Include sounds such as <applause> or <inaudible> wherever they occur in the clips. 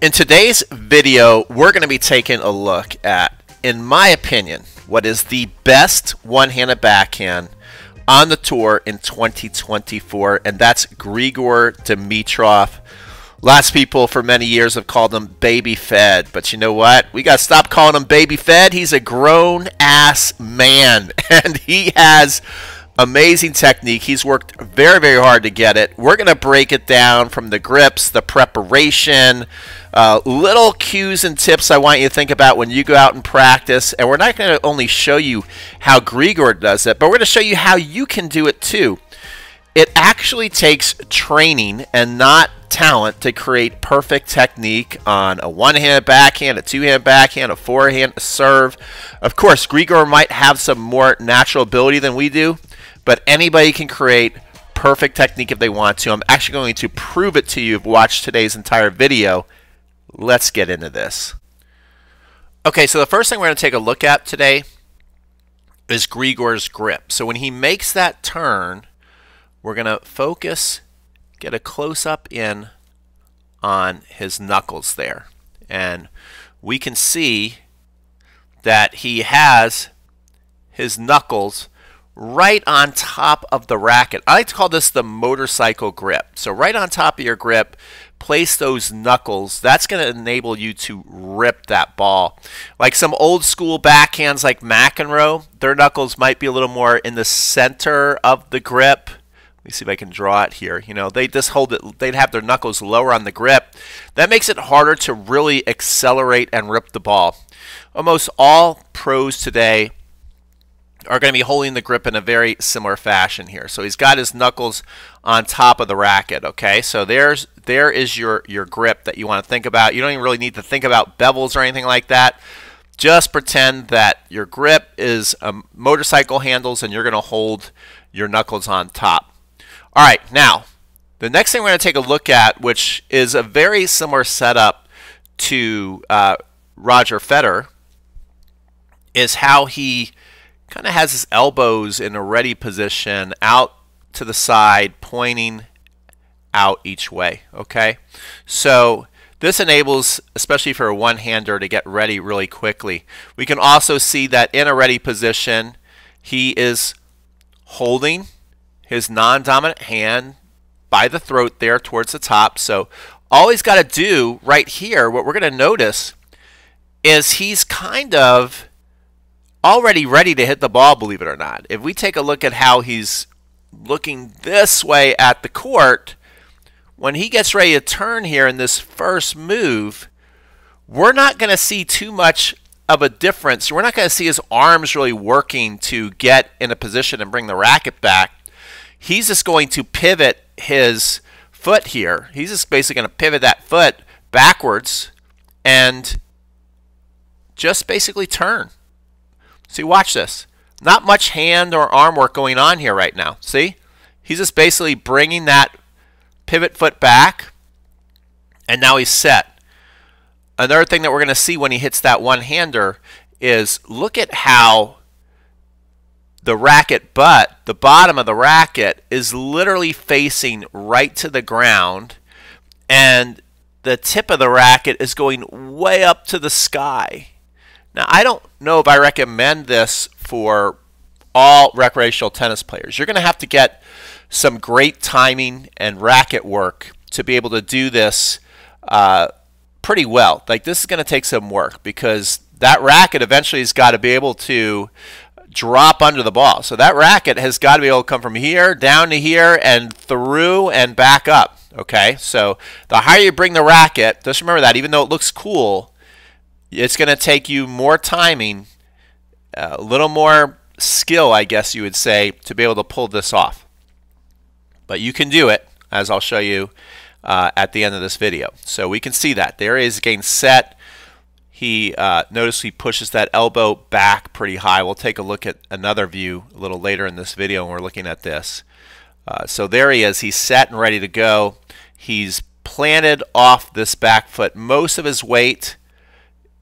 In today's video, we're going to be taking a look at, in my opinion, what is the best one-handed backhand on the tour in 2024, and that's Grigor Dimitrov. Lots of people for many years have called him Baby Fed, but you know what? We got to stop calling him Baby Fed. He's a grown ass man, <laughs> and he has amazing technique. He's worked very, very hard to get it. We're going to break it down from the grips, the preparation, uh, little cues and tips I want you to think about when you go out and practice. And we're not going to only show you how Grigor does it, but we're going to show you how you can do it too. It actually takes training and not talent to create perfect technique on a one-handed backhand, a two-handed backhand, a forehand, a serve. Of course, Grigor might have some more natural ability than we do, but anybody can create perfect technique if they want to. I'm actually going to prove it to you if you watch today's entire video. Let's get into this. Okay, so the first thing we're going to take a look at today is Grigor's grip. So when he makes that turn, we're going to focus, get a close-up in on his knuckles there. And we can see that he has his knuckles right on top of the racket. I like to call this the motorcycle grip. So right on top of your grip, place those knuckles. That's going to enable you to rip that ball. Like some old school backhands like McEnroe, their knuckles might be a little more in the center of the grip. Let me see if I can draw it here. You know, they just hold it, they'd have their knuckles lower on the grip. That makes it harder to really accelerate and rip the ball. Almost all pros today are going to be holding the grip in a very similar fashion here. So he's got his knuckles on top of the racket, okay? So there's there is your, your grip that you want to think about. You don't even really need to think about bevels or anything like that. Just pretend that your grip is um, motorcycle handles and you're going to hold your knuckles on top. All right, now, the next thing we're going to take a look at, which is a very similar setup to uh, Roger Federer, is how he kind of has his elbows in a ready position out to the side, pointing out each way. Okay, so this enables, especially for a one-hander, to get ready really quickly. We can also see that in a ready position, he is holding his non-dominant hand by the throat there towards the top. So all he's got to do right here, what we're going to notice, is he's kind of already ready to hit the ball, believe it or not. If we take a look at how he's looking this way at the court, when he gets ready to turn here in this first move, we're not going to see too much of a difference. We're not going to see his arms really working to get in a position and bring the racket back. He's just going to pivot his foot here. He's just basically going to pivot that foot backwards and just basically turn. See, watch this. Not much hand or arm work going on here right now. See? He's just basically bringing that pivot foot back, and now he's set. Another thing that we're going to see when he hits that one-hander is look at how the racket butt, the bottom of the racket, is literally facing right to the ground, and the tip of the racket is going way up to the sky. Now, I don't know if I recommend this for all recreational tennis players. You're going to have to get some great timing and racket work to be able to do this uh, pretty well. Like this is going to take some work because that racket eventually has got to be able to drop under the ball. So that racket has got to be able to come from here down to here and through and back up. Okay, so the higher you bring the racket, just remember that even though it looks cool, it's going to take you more timing, a little more skill, I guess you would say, to be able to pull this off. But you can do it, as I'll show you uh, at the end of this video. So we can see that. There is again set. He uh, Notice he pushes that elbow back pretty high. We'll take a look at another view a little later in this video when we're looking at this. Uh, so there he is. He's set and ready to go. He's planted off this back foot. Most of his weight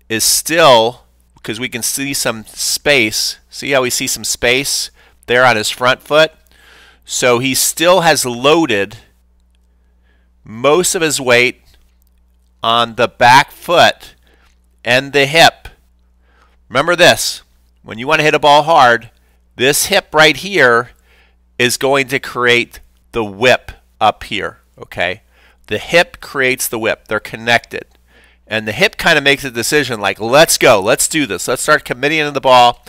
is still, because we can see some space, see how we see some space there on his front foot? So he still has loaded most of his weight on the back foot and the hip. Remember this, when you want to hit a ball hard, this hip right here is going to create the whip up here, okay? The hip creates the whip. They're connected. And the hip kind of makes a decision like, let's go, let's do this. Let's start committing to the ball.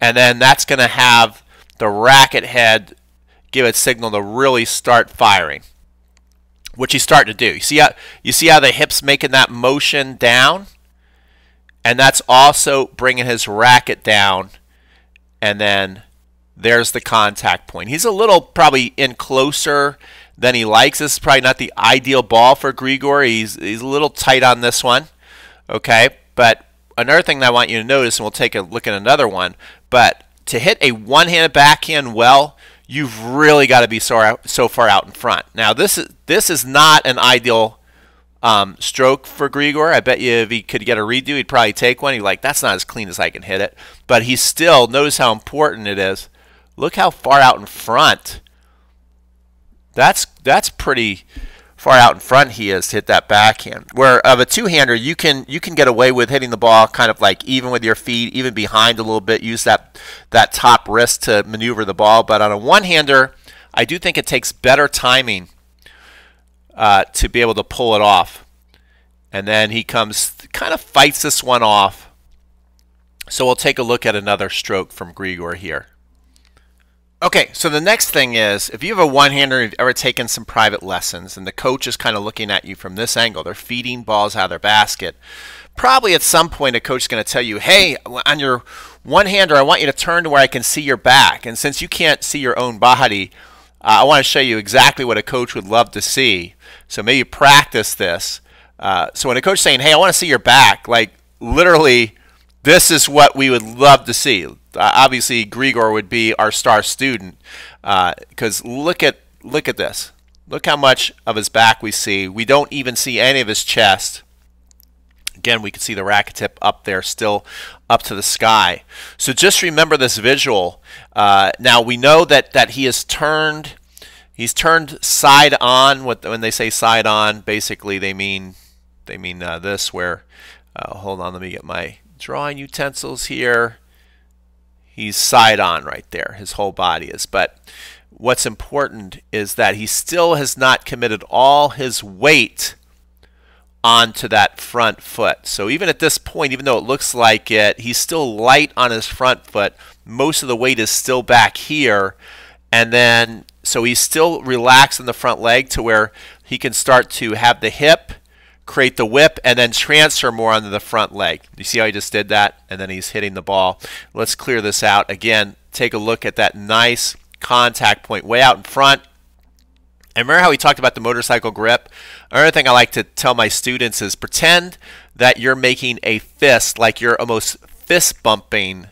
And then that's going to have the racket head give its signal to really start firing, which he's starting to do. You see how, you see how the hip's making that motion down? And that's also bringing his racket down. And then there's the contact point. He's a little probably in closer than he likes. This is probably not the ideal ball for Grigor. He's, he's a little tight on this one. Okay, but another thing that I want you to notice, and we'll take a look at another one, but to hit a one-handed backhand well, you've really got to be so, so far out in front. Now, this is, this is not an ideal um, stroke for Grigor. I bet you if he could get a redo, he'd probably take one. He'd like, that's not as clean as I can hit it. But he still, notice how important it is. Look how far out in front that's that's pretty far out in front he is to hit that backhand. Where of a two-hander, you can you can get away with hitting the ball kind of like even with your feet, even behind a little bit. Use that that top wrist to maneuver the ball. But on a one-hander, I do think it takes better timing uh, to be able to pull it off. And then he comes, kind of fights this one off. So we'll take a look at another stroke from Grigor here. Okay, so the next thing is if you have a one-hander, and you've ever taken some private lessons, and the coach is kind of looking at you from this angle, they're feeding balls out of their basket. Probably at some point, a coach is going to tell you, "Hey, on your one-hander, I want you to turn to where I can see your back." And since you can't see your own body, uh, I want to show you exactly what a coach would love to see. So maybe practice this. Uh, so when a coach is saying, "Hey, I want to see your back," like literally, this is what we would love to see uh, obviously Grigor would be our star student because uh, look at look at this. Look how much of his back we see. We don't even see any of his chest. Again, we can see the racket tip up there, still up to the sky. So just remember this visual. Uh, now we know that that he has turned. He's turned side on. When they say side on, basically they mean they mean uh, this. Where uh, hold on, let me get my drawing utensils here he's side on right there. His whole body is. But what's important is that he still has not committed all his weight onto that front foot. So even at this point, even though it looks like it, he's still light on his front foot. Most of the weight is still back here. And then, so he's still relaxed in the front leg to where he can start to have the hip create the whip, and then transfer more onto the front leg. You see how he just did that? And then he's hitting the ball. Let's clear this out. Again, take a look at that nice contact point way out in front. And remember how we talked about the motorcycle grip? Another thing I like to tell my students is pretend that you're making a fist, like you're almost fist bumping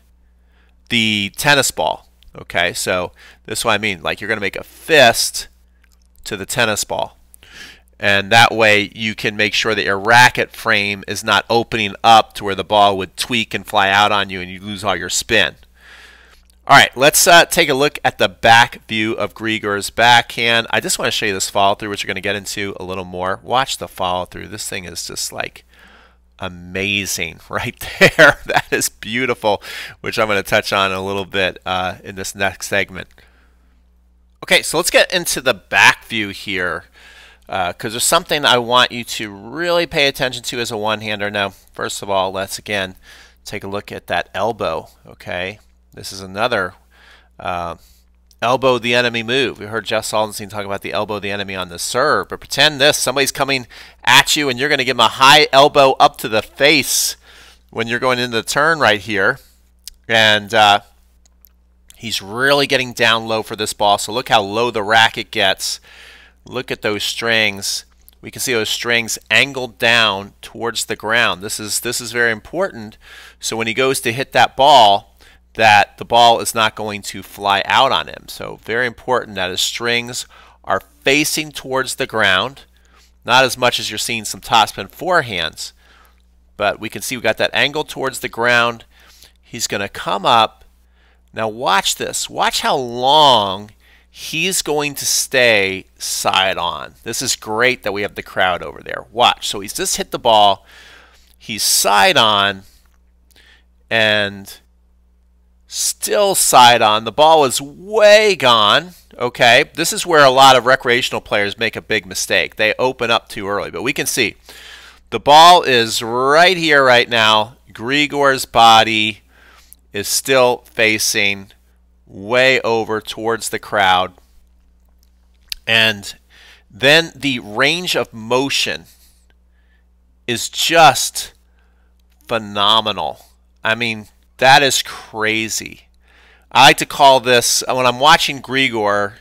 the tennis ball. Okay, so this is what I mean. Like you're going to make a fist to the tennis ball and that way you can make sure that your racket frame is not opening up to where the ball would tweak and fly out on you and you lose all your spin. All right, let's uh, take a look at the back view of Grigor's backhand. I just want to show you this follow through, which we're going to get into a little more. Watch the follow through. This thing is just like amazing <laughs> right there. <laughs> that is beautiful, which I'm going to touch on a little bit uh, in this next segment. Okay, so let's get into the back view here because uh, there's something I want you to really pay attention to as a one-hander. Now, first of all, let's again take a look at that elbow. Okay, this is another uh, elbow the enemy move. We heard Jeff Salzenstein talk about the elbow the enemy on the serve, but pretend this: somebody's coming at you, and you're going to give them a high elbow up to the face when you're going into the turn right here, and uh, he's really getting down low for this ball. So look how low the racket gets look at those strings, we can see those strings angled down towards the ground. This is this is very important. So when he goes to hit that ball, that the ball is not going to fly out on him. So very important that his strings are facing towards the ground. Not as much as you're seeing some topspin forehands, but we can see we got that angle towards the ground. He's going to come up. Now watch this. Watch how long he's going to stay side on. This is great that we have the crowd over there. Watch. So he's just hit the ball. He's side on and still side on. The ball is way gone. Okay, this is where a lot of recreational players make a big mistake. They open up too early, but we can see the ball is right here right now. Grigor's body is still facing way over towards the crowd. And then the range of motion is just phenomenal. I mean, that is crazy. I like to call this, when I'm watching Grigor,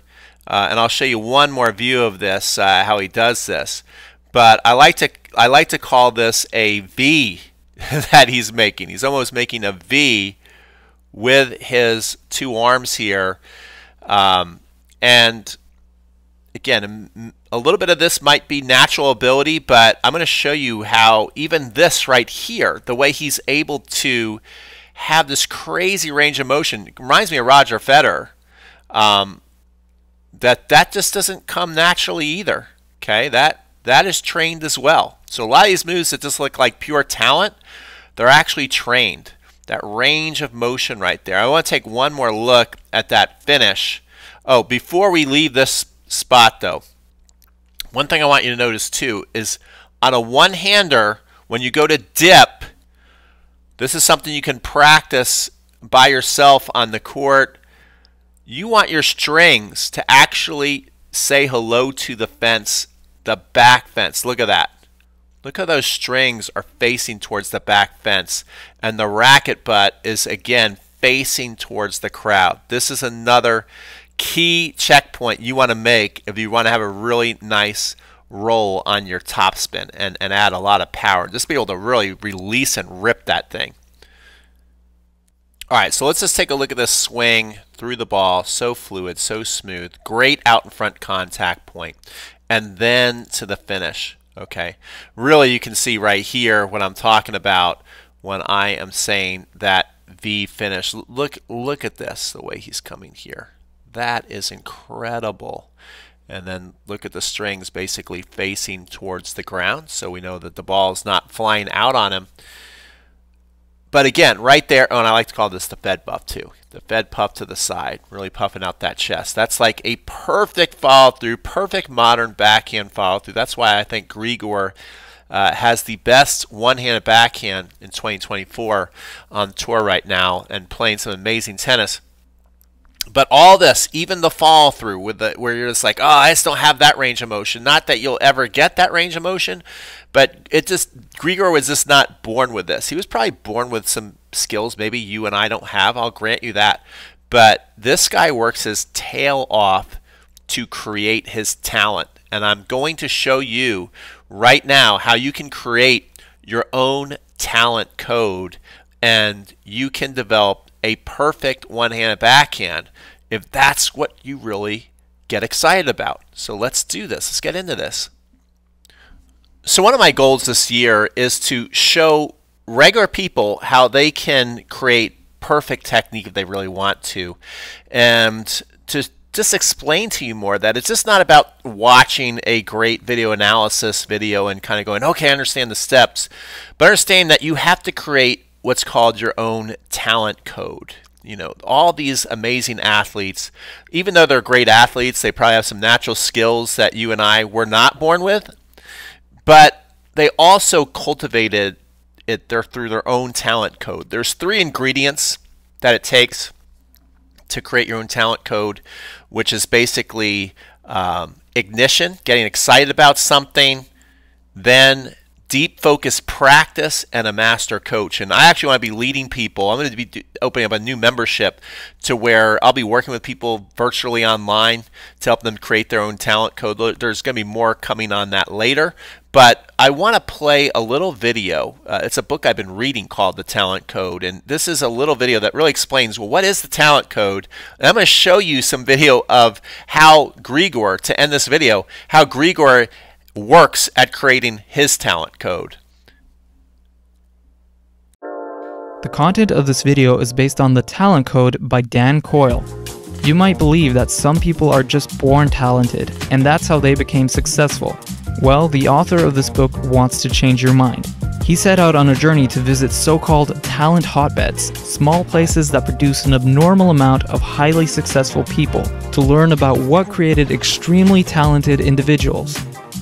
uh, and I'll show you one more view of this, uh, how he does this. But I like to I like to call this a V <laughs> that he's making. He's almost making a V with his two arms here. Um, and again, a little bit of this might be natural ability, but I'm going to show you how even this right here, the way he's able to have this crazy range of motion, reminds me of Roger Federer. Um, that that just doesn't come naturally either. Okay, that that is trained as well. So a lot of these moves that just look like pure talent, they're actually trained that range of motion right there. I want to take one more look at that finish. Oh, before we leave this spot though, one thing I want you to notice too is on a one-hander, when you go to dip, this is something you can practice by yourself on the court. You want your strings to actually say hello to the fence, the back fence. Look at that. Look how those strings are facing towards the back fence. And the racket butt is again facing towards the crowd. This is another key checkpoint you want to make if you want to have a really nice roll on your topspin and, and add a lot of power. Just be able to really release and rip that thing. All right, so let's just take a look at this swing through the ball. So fluid, so smooth. Great out in front contact point. And then to the finish. Okay, really you can see right here what I'm talking about when I am saying that V finish. Look, look at this, the way he's coming here. That is incredible. And then look at the strings basically facing towards the ground, so we know that the ball is not flying out on him. But again, right there, oh, and I like to call this the Fed buff too. The Fed puff to the side, really puffing out that chest. That's like a perfect follow through, perfect modern backhand follow through. That's why I think Grigor uh, has the best one-handed backhand in 2024 on tour right now and playing some amazing tennis. But all this, even the fall through with the where you're just like, oh, I just don't have that range of motion. Not that you'll ever get that range of motion, but it just Grigor was just not born with this. He was probably born with some skills maybe you and I don't have. I'll grant you that. But this guy works his tail off to create his talent. And I'm going to show you right now how you can create your own talent code and you can develop a perfect one-handed backhand if that's what you really get excited about. So let's do this. Let's get into this. So one of my goals this year is to show regular people how they can create perfect technique if they really want to, and to just explain to you more that it's just not about watching a great video analysis video and kind of going, okay, I understand the steps, but understand that you have to create what's called your own talent code. You know, all these amazing athletes, even though they're great athletes, they probably have some natural skills that you and I were not born with. But they also cultivated it through their own talent code. There's three ingredients that it takes to create your own talent code, which is basically um, ignition, getting excited about something, then deep focus practice and a master coach. And I actually want to be leading people. I'm going to be opening up a new membership to where I'll be working with people virtually online to help them create their own talent code. There's going to be more coming on that later. But I want to play a little video. Uh, it's a book I've been reading called The Talent Code. And this is a little video that really explains well, what is the talent code? And I'm going to show you some video of how Grigor, to end this video, how Grigor works at creating his talent code. The content of this video is based on the talent code by Dan Coyle. You might believe that some people are just born talented, and that's how they became successful. Well, the author of this book wants to change your mind. He set out on a journey to visit so called talent hotbeds, small places that produce an abnormal amount of highly successful people, to learn about what created extremely talented individuals.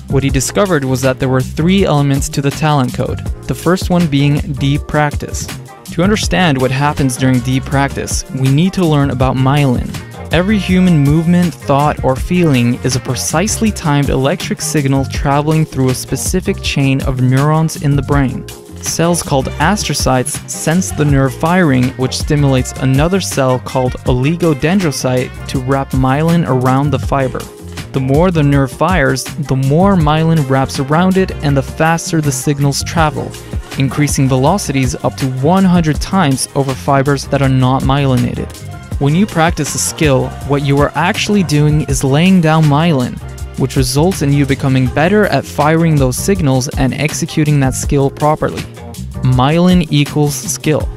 What he discovered was that there were three elements to the talent code, the first one being deep practice. To understand what happens during deep practice, we need to learn about myelin, Every human movement, thought, or feeling is a precisely timed electric signal traveling through a specific chain of neurons in the brain. Cells called astrocytes sense the nerve firing, which stimulates another cell called oligodendrocyte to wrap myelin around the fiber. The more the nerve fires, the more myelin wraps around it and the faster the signals travel, increasing velocities up to 100 times over fibers that are not myelinated. When you practice a skill, what you are actually doing is laying down myelin, which results in you becoming better at firing those signals and executing that skill properly. Myelin equals skill.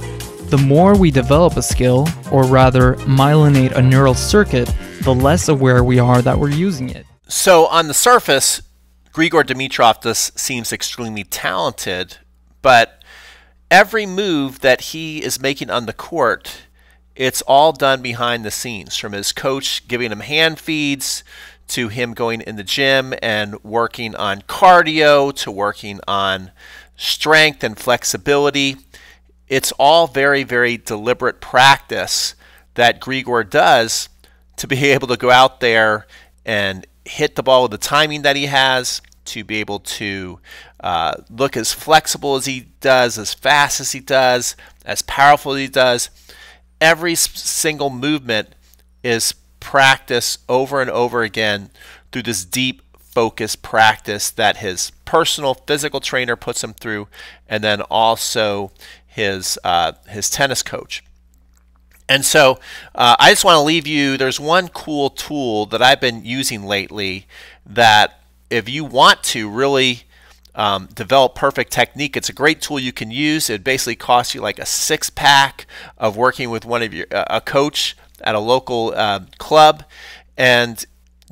The more we develop a skill, or rather myelinate a neural circuit, the less aware we are that we're using it. So, on the surface, Grigor Dimitrov just seems extremely talented, but every move that he is making on the court it's all done behind the scenes from his coach giving him hand feeds to him going in the gym and working on cardio to working on strength and flexibility. It's all very, very deliberate practice that Grigor does to be <laughs> able to go out there and hit the ball with the timing that he has, to be able to uh, look as flexible as he does, as fast as he does, as powerful as he does every single movement is practiced over and over again through this deep focus practice that his personal physical trainer puts him through, and then also his uh, his tennis coach. And so uh, I just want to leave you. There's one cool tool that I've been using lately that if you want to really um, develop perfect technique. It's a great tool you can use. It basically costs you like a six pack of working with one of your a coach at a local uh, club, and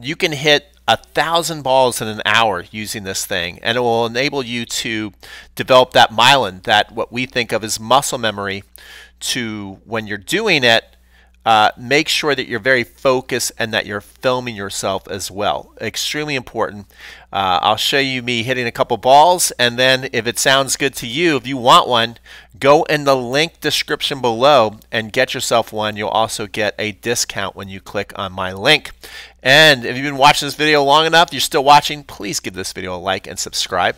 you can hit a thousand balls in an hour using this thing, and it will enable you to develop that myelin, that what we think of as muscle memory, to when you're doing it uh, make sure that you're very focused and that you're filming yourself as well. Extremely important. Uh, I'll show you me hitting a couple balls, and then if it sounds good to you, if you want one, go in the link description below and get yourself one. You'll also get a discount when you click on my link. And if you've been watching this video long enough, you're still watching, please give this video a like and subscribe.